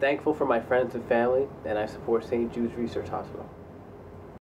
thankful for my friends and family, and I support St. Jude's Research Hospital.